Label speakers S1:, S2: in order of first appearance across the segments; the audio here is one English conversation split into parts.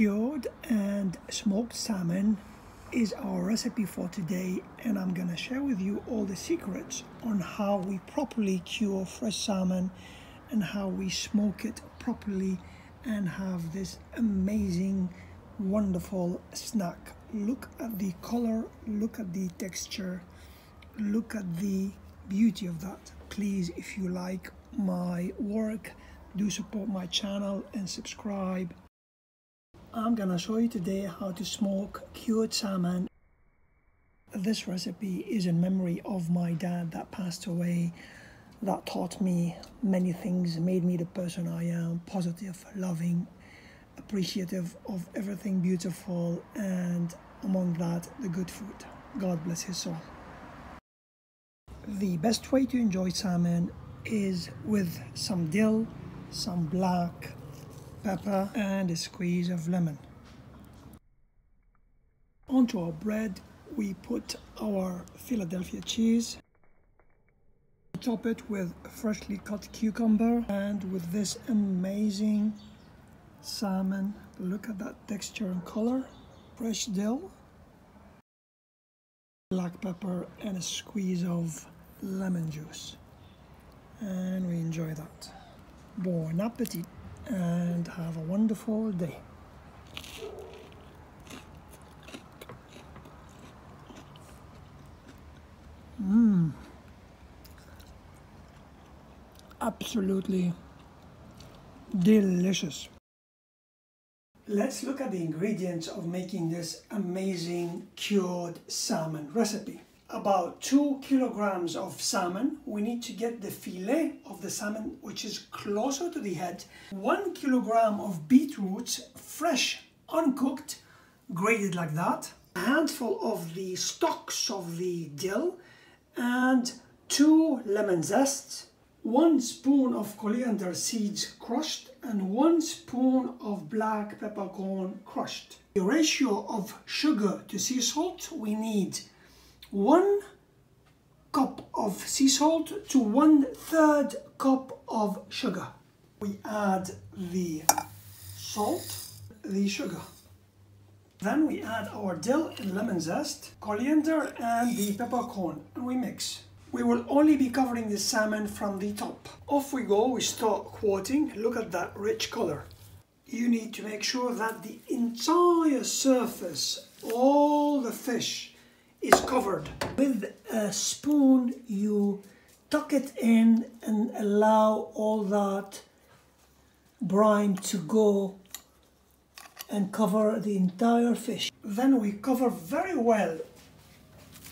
S1: Cured and smoked salmon is our recipe for today and I'm gonna share with you all the secrets on how we properly cure fresh salmon and how we smoke it properly and have this amazing wonderful snack. Look at the color look at the texture look at the beauty of that. Please if you like my work do support my channel and subscribe I'm gonna show you today how to smoke cured salmon. This recipe is in memory of my dad that passed away that taught me many things, made me the person I am, positive, loving, appreciative of everything beautiful and among that the good food. God bless his soul. The best way to enjoy salmon is with some dill, some black pepper and a squeeze of lemon. Onto our bread we put our Philadelphia cheese. Top it with freshly cut cucumber and with this amazing salmon. Look at that texture and color. Fresh dill, black pepper and a squeeze of lemon juice. And we enjoy that. Bon appetit and have a wonderful day. Mmm. Absolutely delicious. Let's look at the ingredients of making this amazing cured salmon recipe about two kilograms of salmon. We need to get the fillet of the salmon, which is closer to the head. One kilogram of beetroot, fresh, uncooked, grated like that. A handful of the stalks of the dill and two lemon zests. One spoon of coriander seeds crushed and one spoon of black peppercorn crushed. The ratio of sugar to sea salt we need one cup of sea salt to one third cup of sugar. We add the salt, the sugar. Then we add our dill and lemon zest, coriander and the peppercorn and we mix. We will only be covering the salmon from the top. Off we go, we start quoting. Look at that rich color. You need to make sure that the entire surface, all the fish, is covered. With a spoon you tuck it in and allow all that brine to go and cover the entire fish. Then we cover very well,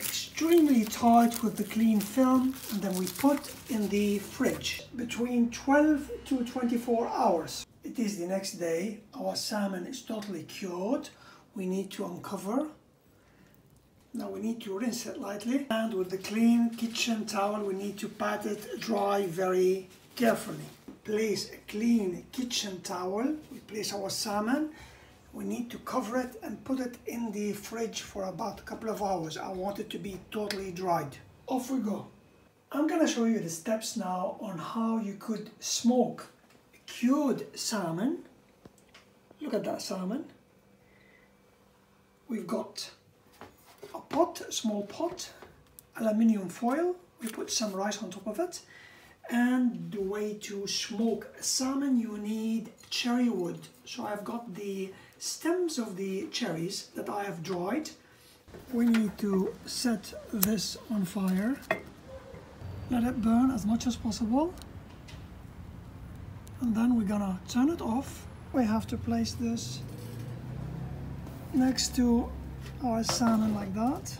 S1: extremely tight with the clean film and then we put in the fridge between 12 to 24 hours. It is the next day, our salmon is totally cured. We need to uncover now we need to rinse it lightly and with the clean kitchen towel we need to pat it dry very carefully. Place a clean kitchen towel, we place our salmon, we need to cover it and put it in the fridge for about a couple of hours. I want it to be totally dried. Off we go. I'm gonna show you the steps now on how you could smoke cured salmon. Look at that salmon. We've got a pot, a small pot, aluminium foil, we put some rice on top of it, and the way to smoke salmon you need cherry wood. So I've got the stems of the cherries that I have dried. We need to set this on fire, let it burn as much as possible, and then we're gonna turn it off. We have to place this next to Oh, our salmon like that.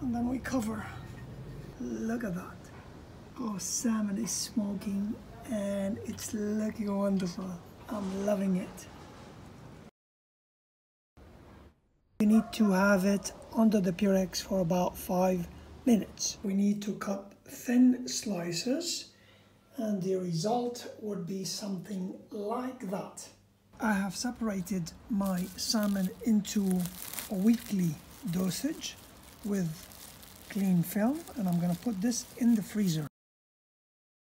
S1: And then we cover. Look at that. Our salmon is smoking and it's looking wonderful. I'm loving it. We need to have it under the Pyrex for about five minutes. We need to cut thin slices and the result would be something like that I have separated my salmon into a weekly dosage with clean film and I'm going to put this in the freezer.